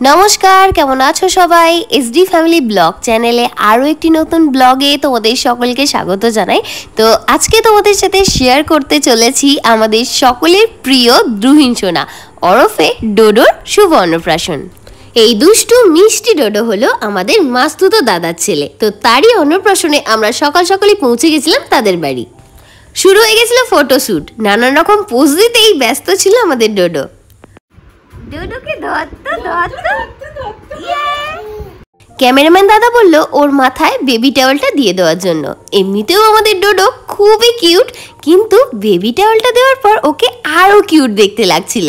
নমস্কার, কেমন আছো সবাই? এসডি ফ্যামিলি ব্লগ চ্যানেলে আরও একটি নতুন ব্লগে তোমাদের সকলকে স্বাগত জানাই। তো আজকে তোমাদের সাথে শেয়ার করতে চলেছি আমাদের সকলের প্রিয় দ্রুহীন সোনা, ওরফে ডোডোর শুভ অন্নপ্রাশন। এই দুষ্টু মিষ্টি ডোডো হলো আমাদের মাস্তুতো দাদার ছেলে। তো তারই অন্নপ্রাশনে আমরা সকাল সকালই পৌঁছে গেছিলাম তাদের বাড়ি। শুরু হয়ে গেছিল ফটোশ্যুট নানান রকম পোজ দিতেই ব্যস্ত ছিল আমাদের ডোডো। ক্যামেরাম্যান দাদা বলল, ওর মাথায় বেবি টাওয়েলটা দিয়ে দেওয়ার জন্য। এমনিতেও আমাদের ডোডো খুবই কিউট কিন্তু বেবি টাওয়েলটা দেওয়ার পর ওকে আরও কিউট দেখতে লাগছিল।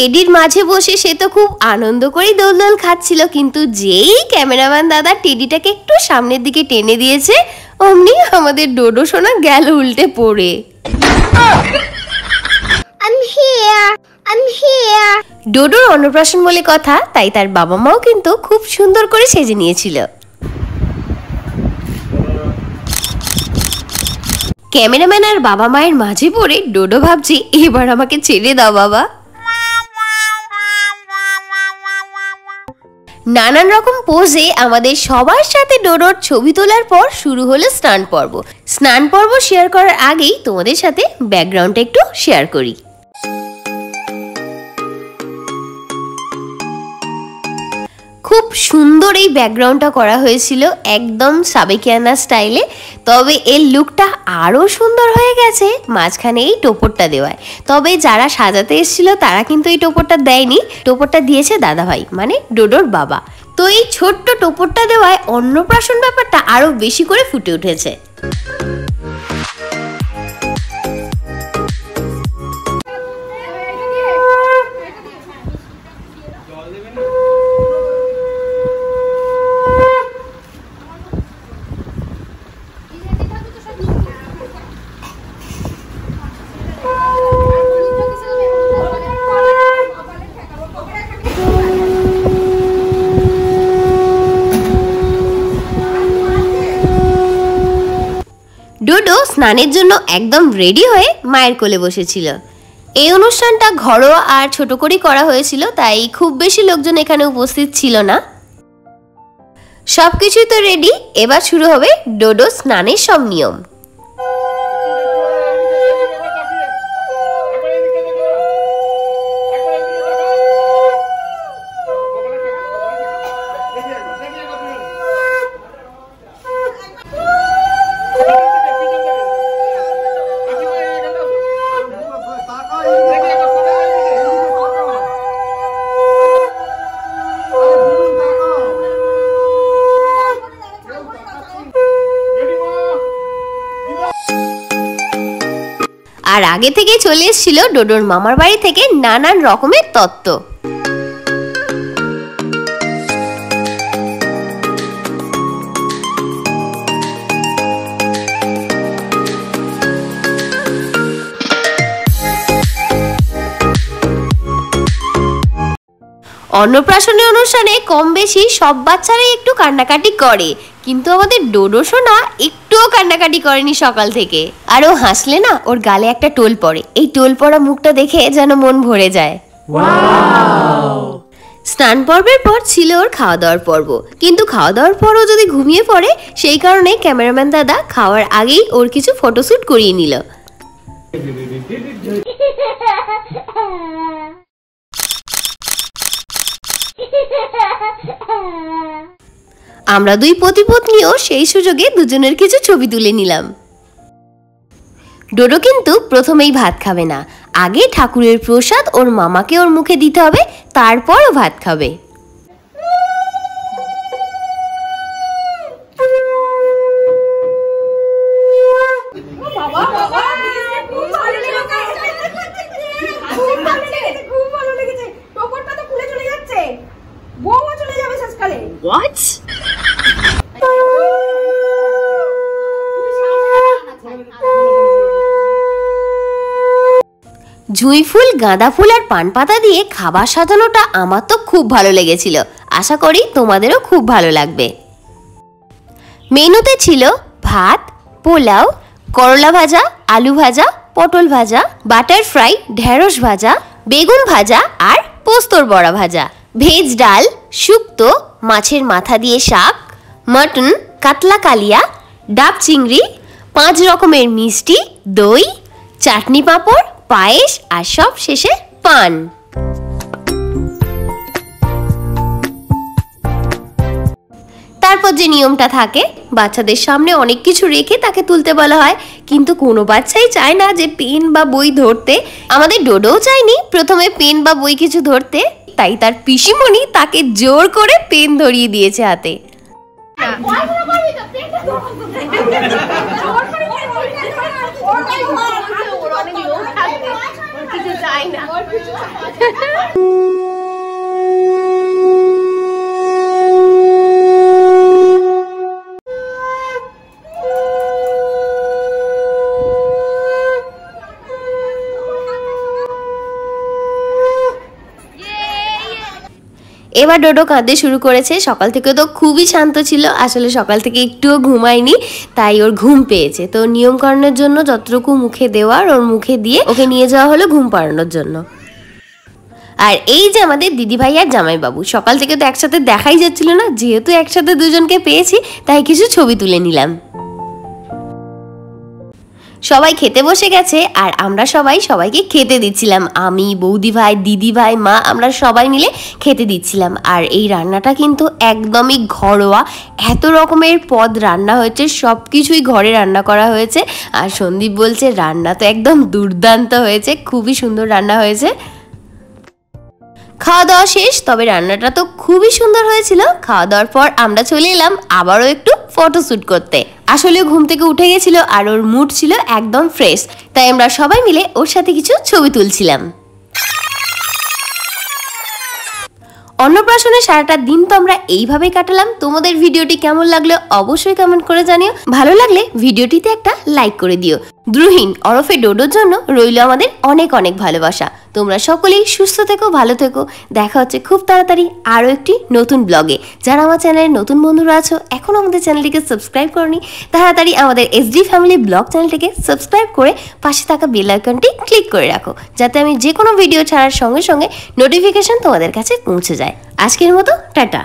টেডির মাঝে বসে সে তো খুব আনন্দ করেই দোলদোল খাচ্ছিল কিন্তু যেই ক্যামেরাম্যান দাদা টেডিটাকে একটু সামনের দিকে টেনে দিয়েছে অমনি আমাদের ডোডো সোনা গেল উল্টে পড়ে. ডোডোর অন্নপ্রাশন বলে কথা তাই তার বাবা মাও কিন্তু খুব সুন্দর করে সেজে নিয়েছিল। ক্যামেরাম্যান আর বাবা মায়ের মাঝে পড়ে ডোডো ভাবছি এবার আমাকে ছেড়ে দাও বাবা। নানান রকম পোজে আমাদের সবার সাথে ডোডোর ছবি তোলার পর শুরু হলো স্নান পর্ব। স্নান পর্ব শেয়ার করার আগেই তোমাদের সাথে ব্যাকগ্রাউন্ডটা একটু শেয়ার করি। খুব সুন্দর এই ব্যাকগ্রাউন্ডটা করা হয়েছিল একদম সাবেকিয়ানা স্টাইলে তবে এর লুকটা আরও সুন্দর হয়ে গেছে মাঝখানে এই টোপরটা দেওয়ায়। তবে যারা সাজাতে এসেছিল, তারা কিন্তু এই টোপরটা দেয়নি। টোপরটা দিয়েছে দাদাভাই মানে ডোডোর বাবা। তো এই ছোট্ট টোপরটা দেওয়ায় অন্নপ্রাশন ব্যাপারটা আরও বেশি করে ফুটে উঠেছে। স্নানের জন্য একদম রেডি হয়ে মায়ের কোলে বসেছিল। এই অনুষ্ঠানটা ঘরোয়া আর ছোট করেই করা হয়েছিল, তাই খুব বেশি লোকজন এখানে উপস্থিত ছিল না। সব কিছুই তো রেডি এবার শুরু হবে ডোডো স্নানের সব নিয়ম। আর আগে থেকে চলে এসেছিল ডোডোর মামার বাড়ি থেকে নানান রকমের তত্ত্ব। অন্নপ্রাশনের অনুষ্ঠানে কম বেশি সব বাচ্চারাই একটু কান্নাকাটি করে। কিন্তু আমাদের ডোডো সোনা একটুও কান্নাকাটি করেনি সকাল থেকে। আর ও হাসলে না, ওর গালে একটা টোল পড়ে। এই টোল পড়া মুখটা দেখে যেন মন ভরে যায়। স্নান পর্বের পর ছিল ওর খাওয়া দাওয়ার পর্ব। কিন্তু খাওয়া দাওয়ার পরও যদি ঘুমিয়ে পড়ে, সেই কারণে ক্যামেরাম্যান দাদা খাওয়ার আগেই ওর কিছু ফটোশ্যুট করিয়ে নিল। আমরা দুই পতিপত্নীও সেই সুযোগে দুজনের কিছু ছবি তুলে নিলাম। ডোডো কিন্তু প্রথমেই ভাত খাবে না। আগে ঠাকুরের প্রসাদ ওর মামাকে ওর মুখে দিতে হবে, তারপরও ভাত খুব ভালো লেগেছে খুব ভালো লেগেছে টোপরটা তো খুলে চলে যাচ্ছে বউও চলে যাবে শেষকালে হোয়াট জুঁই ফুল, গাঁদা ফুল আর পান পাতা দিয়ে খাবার সাজানোটা আমার তো খুব ভালো লেগেছিল। আশা করি তোমাদেরও খুব ভালো লাগবে। মেনুতে ছিল ভাত, পোলাও, করলা ভাজা, আলু ভাজা, পটল ভাজা, বাটার ফ্রাই, ঢেঁড়স ভাজা, বেগুন ভাজা আর পোস্তর বড়া ভাজা। ভেজ ডাল, শুক্তো, মাছের মাথা দিয়ে শাক, মটন, কাতলা কালিয়া, ডাব চিংড়ি, পাঁচ রকমের মিষ্টি, দই, চাটনি পাঁপড় পায়েস আর সব শেষে পান। তারপর যে নিয়মটা থাকে, বাচ্চাদের সামনে অনেক কিছু রেখে তাকে তুলতে বলা হয়। কিন্তু কোনো বাচ্চাই চায় না যে পেন বা বই ধরতে। আমাদের ডোডোও চায়নি প্রথমে পেন বা বই কিছু ধরতে। তাই তার পিসিমণি তাকে জোর করে পেন ধরিয়ে দিয়েছে হাতে করবি তো পেটটা জোর করে ওর করে ওর অনেক লোক থাকবে ওর কিছু চাই না এবার ডোডো কাঁদতে শুরু করেছে। সকাল থেকে তো খুবই শান্ত ছিল। আসলে সকাল থেকে একটুও ঘুমায়নি, তাই ওর ঘুম পেয়েছে। তো নিয়ম করানোর জন্য যতটুকু মুখে দেওয়ার, ওর মুখে দিয়ে ওকে নিয়ে যাওয়া হলো ঘুম পাড়ানোর জন্য। আর এই যে আমাদের দিদিভাই আর জামাইবাবু, সকাল থেকে তো একসাথে দেখাই যাচ্ছিল না। যেহেতু একসাথে দুজনকে পেয়েছি, তাই কিছু ছবি তুলে নিলাম। সবাই খেতে বসে গেছে আর আমরা সবাই সবাইকে খেতে দিচ্ছিলাম। আমি বৌদি ভাই দিদি ভাই মা, আমরা সবাই মিলে খেতে দিচ্ছিলাম। আর এই রান্নাটা কিন্তু একদমই ঘরোয়া। এত রকমের পদ রান্না হয়েছে সব কিছুই ঘরে রান্না করা হয়েছে। আর সন্দীপ বলছে, রান্না তো একদম দুর্দান্ত হয়েছে, খুবই সুন্দর রান্না হয়েছে। খাওয়া দাওয়া শেষ, তবে রান্নাটা তো খুবই সুন্দর হয়েছিল। খাওয়া দাওয়ার পর আমরা চলে এলাম, আবারও একটু ফটোশ্যুট করতে। আসলে ঘুম থেকে উঠে গেছিল আর ওর মুড ছিল একদম ফ্রেশ। তাই আমরা সবাই মিলে ওর সাথে কিছু ছবি তুলছিলাম। অন্নপ্রাশনের সারাটা দিন তো আমরা এইভাবেই কাটালাম। তোমাদের ভিডিওটি কেমন লাগল অবশ্যই কমেন্ট করে জানিও। ভালো লাগলে ভিডিওটিতে একটা লাইক করে দিও। দ্রুহীন ওরফে ডোডোর জন্য রইল আমাদের অনেক অনেক ভালোবাসা। তোমরা সকলেই সুস্থ থেকো, ভালো থেকো। দেখা হচ্ছে খুব তাড়াতাড়ি আরও একটি নতুন ব্লগে। যারা আমার চ্যানেলের নতুন বন্ধুরা আছো, এখনও আমাদের চ্যানেলটিকে সাবস্ক্রাইব করনি, তাড়াতাড়ি আমাদের এসডি ফ্যামিলি ব্লগ চ্যানেলটিকে সাবস্ক্রাইব করে পাশে থাকা বেল আইকনটি ক্লিক করে রাখো, যাতে আমি যে কোনো ভিডিও ছাড়ার সঙ্গে সঙ্গে নোটিফিকেশান তোমাদের কাছে পৌঁছে যায়। আজকের মতো, টাটা।